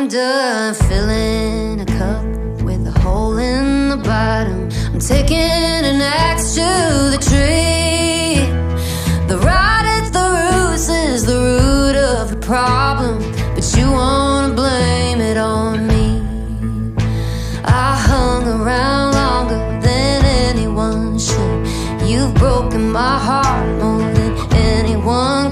I'm done filling a cup with a hole in the bottom. I'm taking an axe to the tree. The rot at the roots is the root of the problem, but you wanna blame it on me. I hung around longer than anyone should. You've broken my heart more than anyone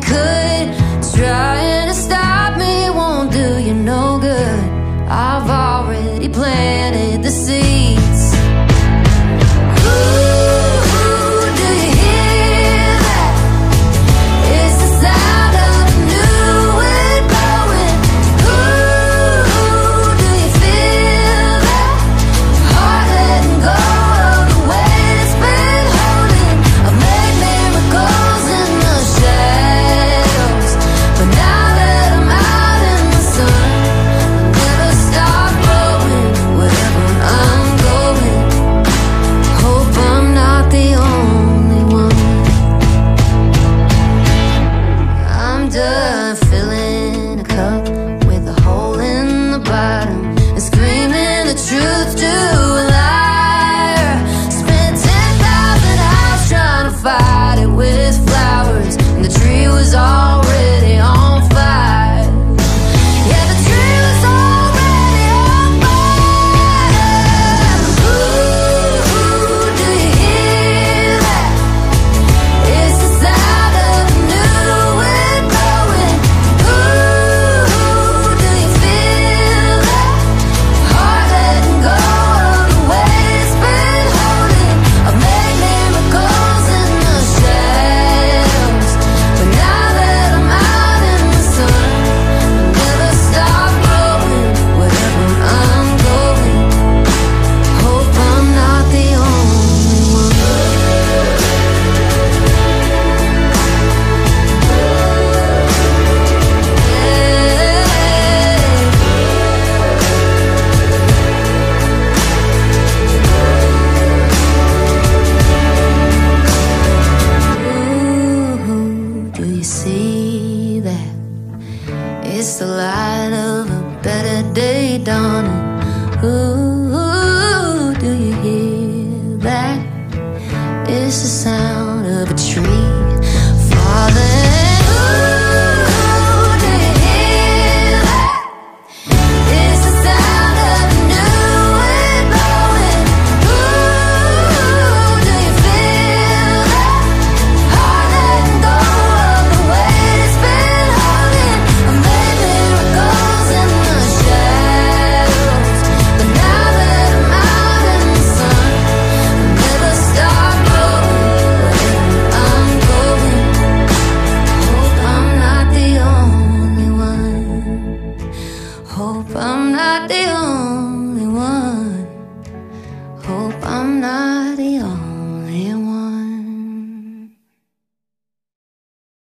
and screaming the truth to It's the light of a better day dawning. Ooh. if I'm not in